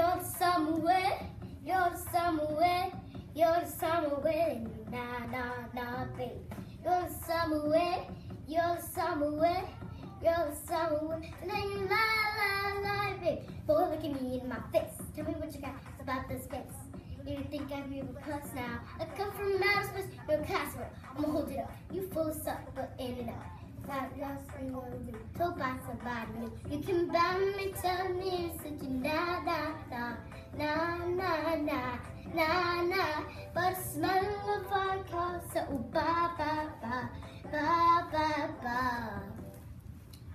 You're somewhere, you're somewhere, you're somewhere, nah, nah, nah, babe. You're somewhere, you're somewhere, you're somewhere, and then you la, la, la, babe. Boy, look at me in my face. Tell me what you got about this space. You think I'm your cuss now? I come from outer space, you're a. I'ma hold it up. You full of suck, but in and out. That last thing I do, told by somebody. You can buy me, tell me, such a na na. But smell of alcohol, so ba ba ba ba ba ba.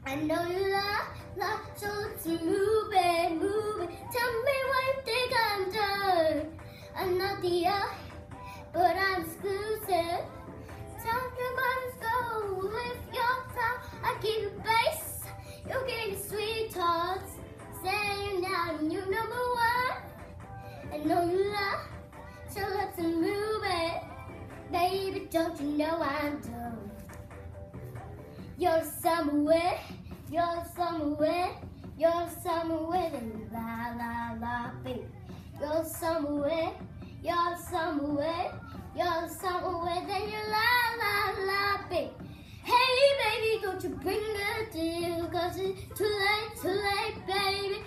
I know you love, love, so let's move it, move it. Tell me what you think I'm done. I'm not the eye, but I'm You love, so let's move it. Baby, don't you know I'm done? You're somewhere, you're somewhere, you're somewhere, then la la la, baby. You're somewhere, you're somewhere, you're somewhere, then you la la la, baby. Hey, baby, don't you bring the deal, cause it's too late, too late, baby.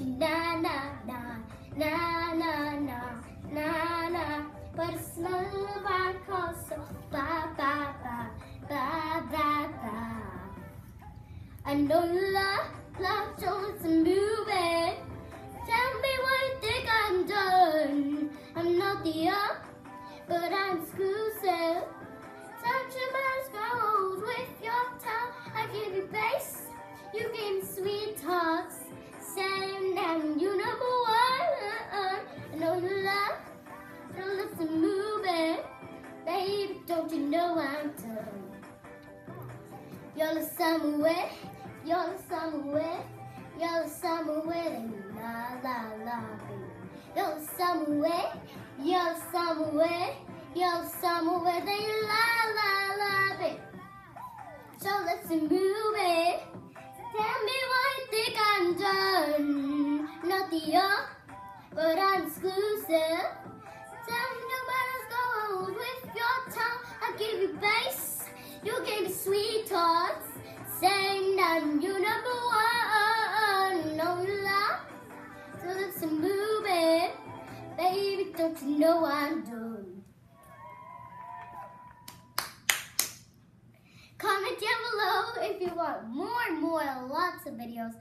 Na na na, na na na, na na. на, на, на, на, на. call. So ba ba ba, ba ba ba. I know love, love shows moving. Tell me what you think I'm done. I'm not the up, but I'm exclusive. Touch your man's gold with your tongue. I give you bass, you give me sweet talks. Saying that you number one. I know you love, so let's move it. Baby, don't you know I'm done? You're somewhere, you're somewhere, you're somewhere, and la la la. You're somewhere, you're somewhere, you're somewhere, then you la la la, baby. So let's move it. But I'm exclusive. Tell me no matter goes with your tongue. I give you bass, you give me sweet talks. Saying that you number one. No love, so let's move it. Baby, don't you know I'm done? Comment down below if you want more and more, lots of videos.